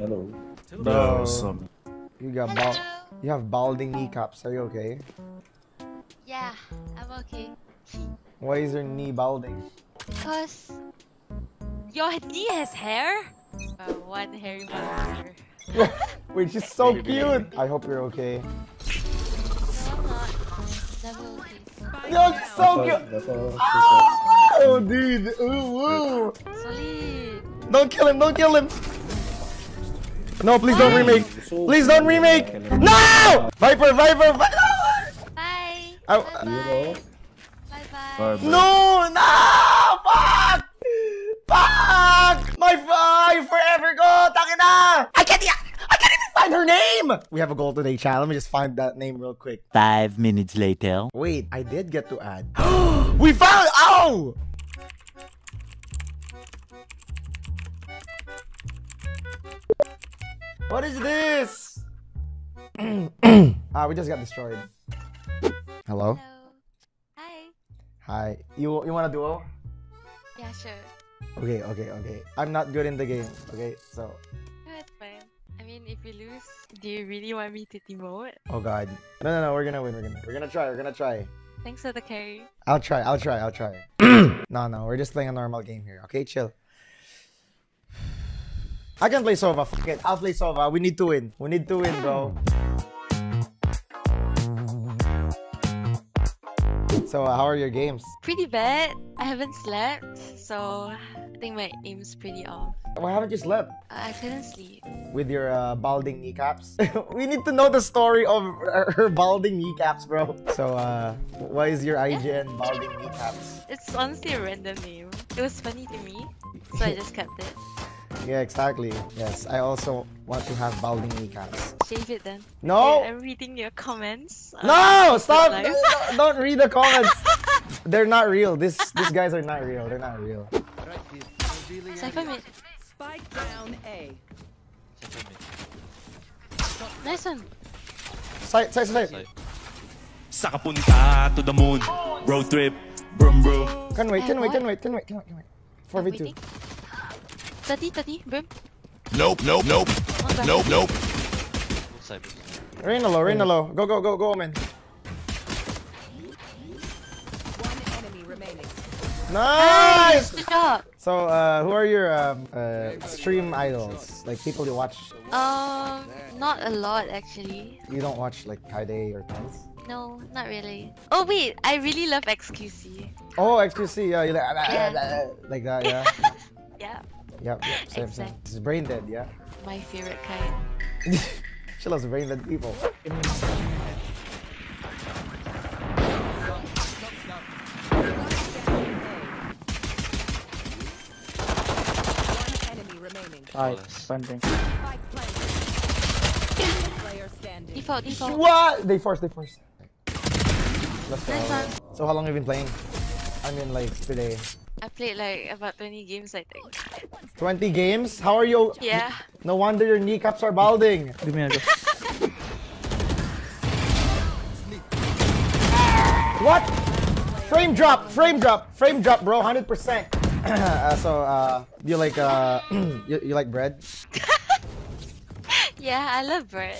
Hello. Bro, some. you got bal Hello. you have balding kneecaps. Are you okay? Yeah, I'm okay. Why is your knee balding? Because your knee has hair? Uh, one hairy monster. Which is so cute. I hope you're okay. No, I'm not. Never okay. You're so That's cute. all- That's all. Oh, dude. Ooh, ooh. Don't kill him. Don't kill him. No, please don't remake. Please don't remake. No! Viper, Viper, Viper. Bye. I- Bye. Bye. Bye. No, no, fuck! Fuck! My I forever go! Takina! I can't, I can't even find her name! We have a goal today, chat. Let me just find that name real quick. Five minutes later. Wait, I did get to add. we found, oh! What is this? ah, we just got destroyed. Hello? Hello. Hi. Hi. You, you want a duo? Yeah, sure. Okay, okay, okay. I'm not good in the game. Okay, so No, it's fine. I mean, if we lose, do you really want me to demote? oh god. No, no, no. We're gonna win. We're gonna. We're gonna try. We're gonna try. Thanks for the carry. I'll try. I'll try. I'll try. no, no. We're just playing a normal game here. Okay, chill. I can play Sova. Fuck it. I'll play Sova. We need to win. We need to win, bro. So, uh, how are your games? Pretty bad. I haven't slept, so I think my aim's pretty off. Why haven't you slept? I couldn't sleep. With your uh, balding kneecaps? we need to know the story of her balding kneecaps, bro. So, uh, why is your IGN balding kneecaps? It's honestly a random name. It was funny to me, so I just kept it. Yeah, exactly. Yes, I also want to have balding kneecaps. Shave it then. No! Okay, I'm reading your comments. Um, no! Stop! Live. Don't- Don't read the comments. They're not real. This these guys are not real. They're not real. Cypher mid. Spike down A. Nice one. Side, side, side. Sa kapunta to the moon. Road trip. Brum brum. Can wait, can wait, can wait, can wait, can wait, can wait. 4v2. Waiting. 30, 30, brim. Nope, nope, nope. Nope, nope. Rain low, rain low. Go, go, go, go, man. One enemy remaining. Nice! Good job. So, uh, who are your um, uh, stream idols? Like people you watch? Um, not a lot actually. You don't watch like Kyedae or TenZ? No, not really. Oh wait, I really love XQC. Oh, XQC, yeah, you like, Yeah. like that, yeah. Yeah, Yep, yep, same, same. Exact. It's brain dead, yeah. my favorite kind. she loves brain dead people. One enemy remaining. Alright, planting. Spike planted. Player standing. Default, default. What? They force, they force. Let's go. Nice. So how long have you been playing? I mean like today. I played like about 20 games, I think. 20 games? How are you? Yeah. No wonder your kneecaps are balding. Give me a go. What? Frame drop, frame drop, frame drop, bro, 100%. uh, so, uh, you like, uh, you, you like bread? Yeah, I love bread.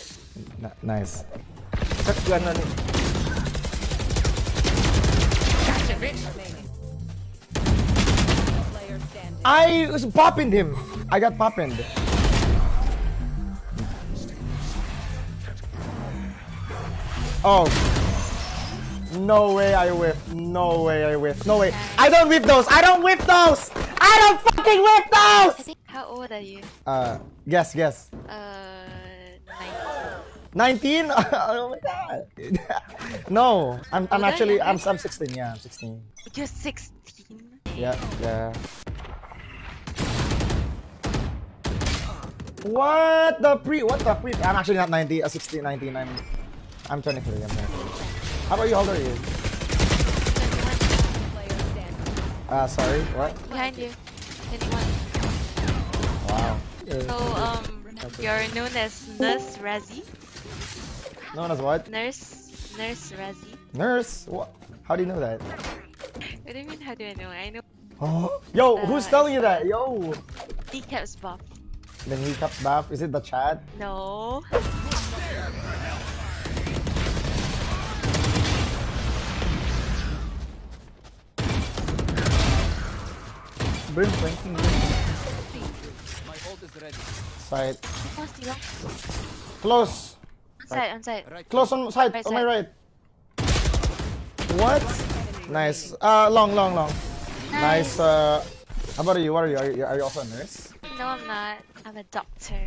N- nice. Shotgun na I was popping him. I got popping. Oh. No way I whiff. No way I whiff. No way. I don't whip those. I don't whip those. I don't fucking whip those. how old are you? Uh, guess, guess. Uh, 19? 19? oh my god. no, I'm, I'm actually, I'm. I'm 16. Yeah, I'm 16. You're 16? Yeah, yeah. What the pre? What the pre? I'm actually not 90, uh, 16, 19. I'm, I'm 23. I'm 23. How about you? How old are you? Uh, sorry. What? Behind you. 21. Wow. So, um, you're known as Nurse Razzie. Known as what? Nurse, Nurse Razzie. Nurse. What? How do you know that? What do you mean, how do I know? I know Oh. Yo, who's Uh, telling you that? Yo. Decaps buff. The kneecap buff. Is it the chat? No. Burn flanking. Side. Oh, still. Close. On side, on side. Close on side. Right on my right. What? Nice. Uh, long, long, long. Nice. Uh, how about you? What are you? Are you, are you also a nurse? No, I'm not. I'm a doctor.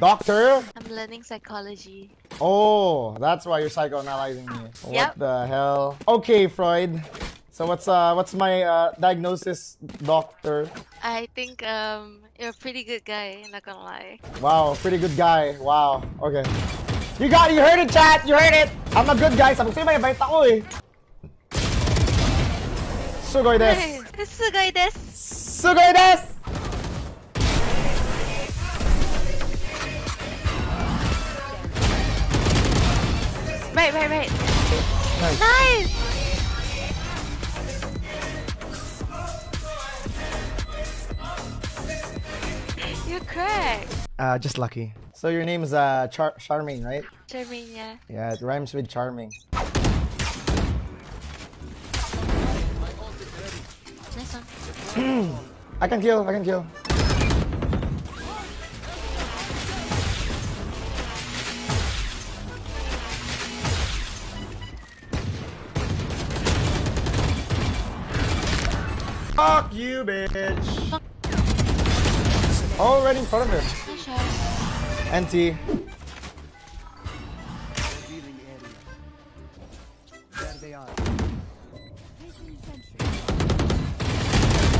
Doctor? I'm learning psychology. Oh, that's why you're psychoanalyzing me. What Yep. the hell? Okay, Freud. So what's uh what's my uh, diagnosis, doctor? I think um you're a pretty good guy, not gonna lie. Wow, pretty good guy. Wow. Okay. You got you heard it, chat. You heard it. I'm a good guy. Sabi ko may bait ako eh. Sugoy des. Sugay desu. Sugoy des. Right, right, right. Nice. Nice! You're correct. Uh, just lucky. So your name is uh Char- Charming, right? Jermaine, yeah. Yeah, it rhymes with charming. Nice one. I can kill. I can kill. Fuck you, bitch. Already in front of him. NT.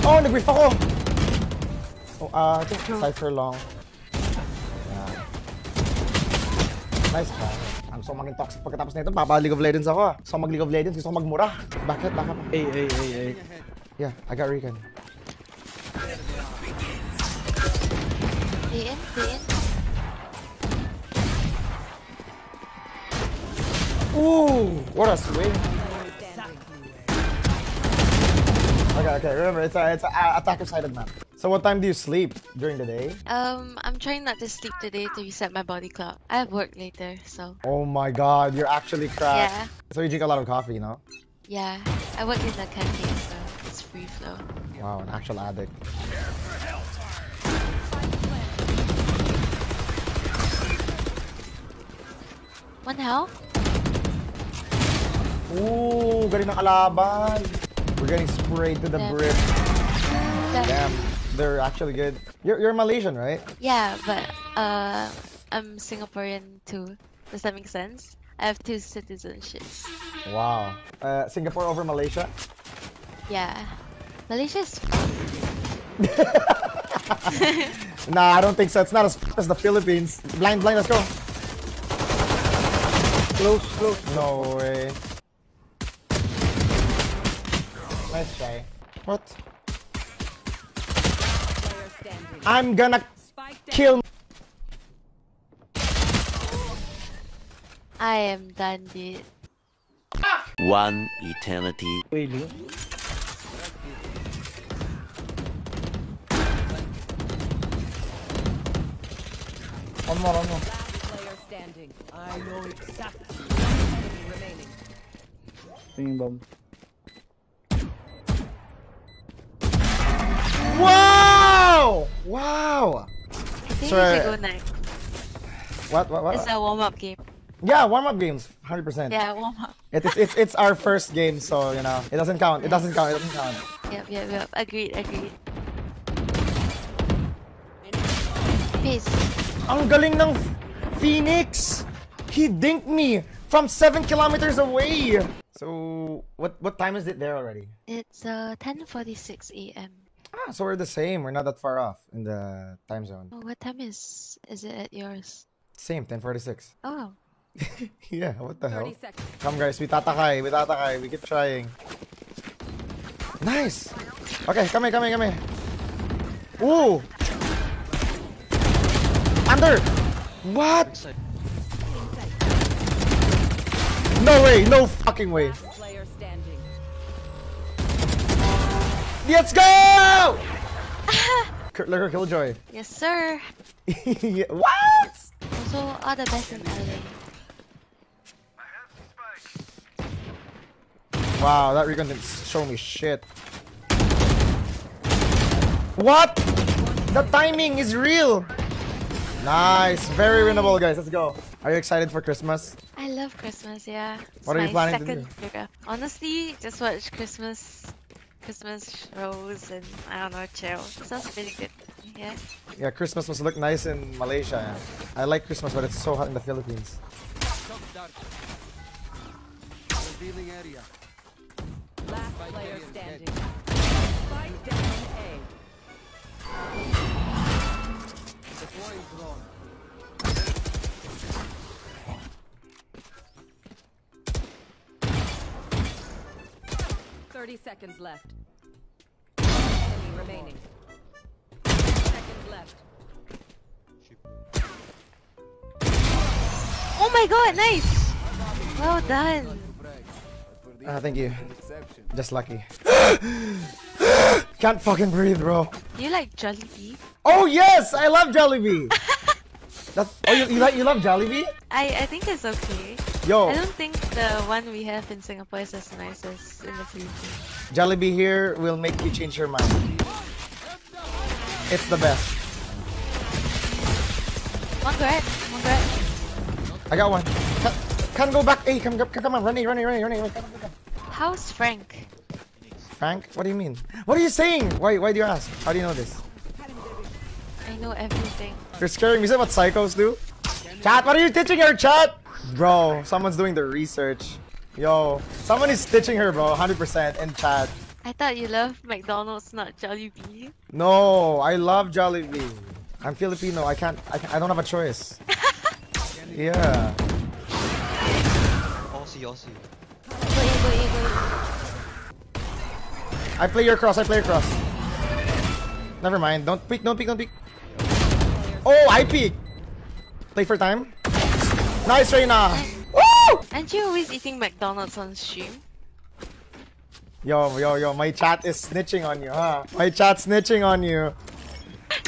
Oh, nag-brief ako! Oh, ah, I think Cypher long. Yeah. Nice try. Gusto ko maging toxic pagkatapos nito, papa League of Legends ako ah. Gusto mag League of Legends, gusto ko magmura. Bakit? Baka pa. Hey, hey, hey, hey. Yeah, I got Regan. Stay in, stay in. Ooh, what a swing. Okay, okay, remember, it's a, it's a uh, attacker-sided map. So what time do you sleep? During the day? Um, I'm trying not to sleep today to reset my body clock. I have work later, so Oh my god, you're actually cracked. yeah, So you drink a lot of coffee, you know? yeah. I work in the cafe, so it's free flow. Wow, an actual addict. One health? Ooh, galing ng kalaban. We're getting sprayed to the Yeah. brim. Damn, they're actually good. You're, you're Malaysian, right? Yeah, but uh, I'm Singaporean too. Does that make sense? I have two citizenships. Wow. Uh, Singapore over Malaysia? Yeah. Malaysia's Nah, I don't think so. It's not as as the Philippines. Blind, blind, let's go. Close, close. No way. Nice try. What? I'm gonna Spike down. kill. I am done, dude. One eternity Wailing. One more, one more. Last player standing. I know exactly. Enemy remaining. Swinging bomb. Wow! Wow! I think Sorry. we should go next. What, what, what? It's a warm-up game. Yeah, warm-up games, 100%. Yeah, warm-up. It, it's, it's, it's our first game, so, you know, it doesn't count. It doesn't count. It doesn't count. Yep, yep, yep. Agreed, agreed. Peace. Ang galing ng Phoenix! He dinked me from 7 kilometers away! So, what what time is it there already? It's uh 10:46 a.m. Ah, so we're the same. We're not that far off in the time zone. Oh, what time is is it at yours? Same, 1046. Oh, yeah, what the hell? 30 seconds. Come guys, we tatakay, we tatakay, we keep trying. Nice! Okay, come here, come here, come here. Ooh! Under! What? No way, no fucking way. Let's go! Lurker Killjoy. Yes, sir. Yeah, what? Also, the best in LA. Wow, that recon didn't show me shit. What? The timing is real. Nice, very winnable, guys. Let's go. Are you excited for Christmas? I love Christmas, yeah. It's What are you my planning to second do? year. Honestly, just watch Christmas Christmas shows and I don't know, chill. It sounds really good. Yeah. Yeah, Christmas must look nice in Malaysia. yeah. I like Christmas, but it's so hot in the Philippines. Last player standing. Spike down A. Thirty seconds left. Enemy remaining. Seconds left. Oh my god, nice! Well done. Ah, thank you. Just lucky. Can't fucking breathe, bro. You like Jollibee? Oh yes, I love Jollibee. That's oh you, you like you love Jollibee? I, I think it's okay. Yo, I don't think the one we have in Singapore is as nice as in the Philippines. Jollibee here will make you change your mind. It's the best. One grab. I got one. Can, can go back. Hey, come, come, come on, run, run, run, run, run, run. Come, come, come. How's Frank? Frank, what do you mean? What are you saying? Why, why do you ask? How do you know this? I know everything. You're scaring me. Is that what psychos do? Chat, what are you teaching her, chat? Bro, someone's doing the research. Yo, someone is stitching her, bro. 100% in chat. I thought you loved McDonald's, not Jollibee. No, I love Jollibee. I'm Filipino. I can't. I, I don't have a choice. yeah. Aussie, Aussie. Go in, go in, go in. I play your cross. I play your cross. Never mind. Don't peek. Don't peek. Don't peek. Oh, I peek. Play for time. Nice, Reyna. Woo! Aren't you always eating McDonald's on stream? Yo, yo, yo. My chat is snitching on you, huh? My chat snitching on you.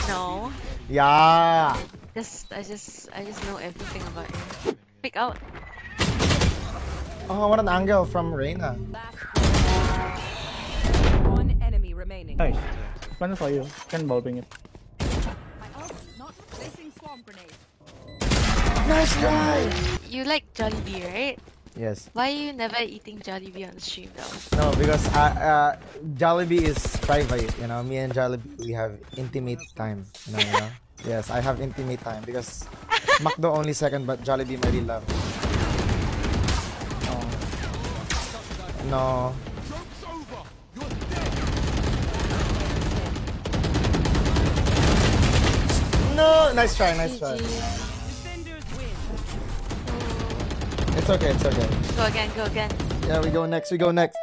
No. Yeah. Just I just I just know everything about you. Pick out. Oh, what an angle from Reyna. Remaining. Nice. One for you. Can ball bring it. Nice try. You like Jollibee, right? Yes. Why are you never eating Jollibee on stream though? No, because uh, uh, Jollibee is private. You know, me and Jollibee we have intimate time. You know, you know? yes, I have intimate time because McDo only second, but Jollibee my real love. No. No, nice try, nice try. It's okay, it's okay. Go again, go again. Yeah, we go next, we go next.